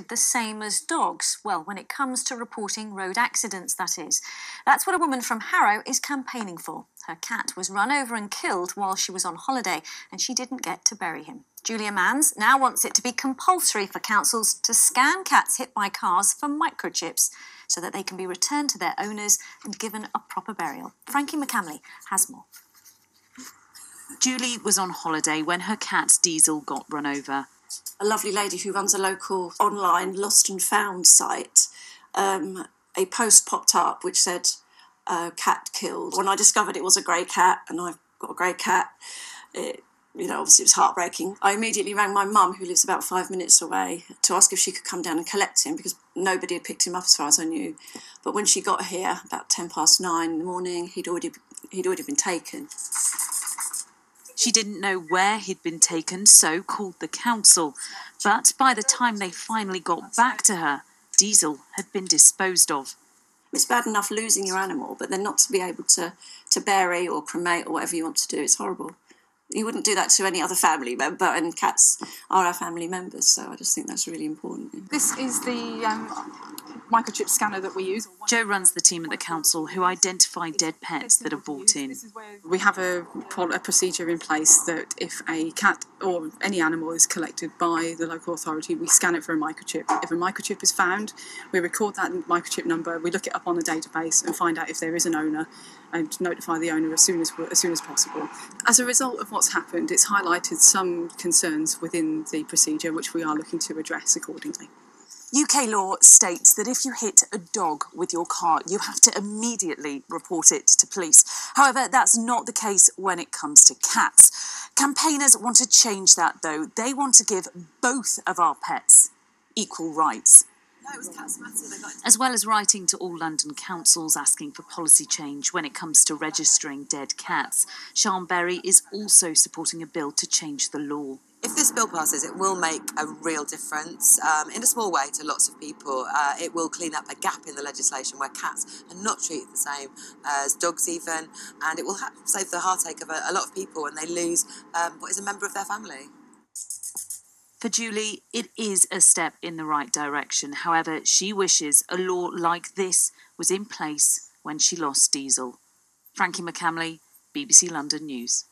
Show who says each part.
Speaker 1: the same as dogs. Well, when it comes to reporting road accidents, that is. That's what a woman from Harrow is campaigning for. Her cat was run over and killed while she was on holiday, and she didn't get to bury him. Julia Manns now wants it to be compulsory for councils to scan cats hit by cars for microchips so that they can be returned to their owners and given a proper burial. Frankie McCamley has more.
Speaker 2: Julie was on holiday when her cat Diesel got run over
Speaker 3: a lovely lady who runs a local online lost and found site, um, a post popped up which said uh, cat killed. When I discovered it was a grey cat, and I've got a grey cat, it, you know, obviously it was heartbreaking. I immediately rang my mum, who lives about five minutes away, to ask if she could come down and collect him because nobody had picked him up as far as I knew. But when she got here, about ten past nine in the morning, he'd already he'd already been taken.
Speaker 2: She didn't know where he'd been taken, so called the council. But by the time they finally got back to her, Diesel had been disposed of.
Speaker 3: It's bad enough losing your animal, but then not to be able to, to bury or cremate or whatever you want to do, it's horrible. You wouldn't do that to any other family member, and cats are our family members, so I just think that's really important.
Speaker 4: This is the um, microchip scanner that we use.
Speaker 2: Joe runs the team at the council who identify dead pets that are brought in.
Speaker 4: We have a, a procedure in place that if a cat or any animal is collected by the local authority, we scan it for a microchip. If a microchip is found, we record that microchip number, we look it up on the database and find out if there is an owner and notify the owner as soon as as soon as possible. As a result of what's happened, it's highlighted some concerns within the procedure which we are looking to address accordingly.
Speaker 2: UK law states that if you hit a dog with your car, you have to immediately report it to police. However, that's not the case when it comes to cats. Campaigners want to change that, though. They want to give both of our pets equal rights. As well as writing to all London councils asking for policy change when it comes to registering dead cats, Sian Berry is also supporting a bill to change the law
Speaker 5: if this bill passes, it will make a real difference um, in a small way to lots of people. Uh, it will clean up a gap in the legislation where cats are not treated the same as dogs, even, and it will ha- save the heartache of a, a, lot of people when they lose um, what is a member of their family.
Speaker 2: For Julie, it is a step in the right direction. However, she wishes a law like this was in place when she lost Diesel. Frankie McCamley, BBC London News.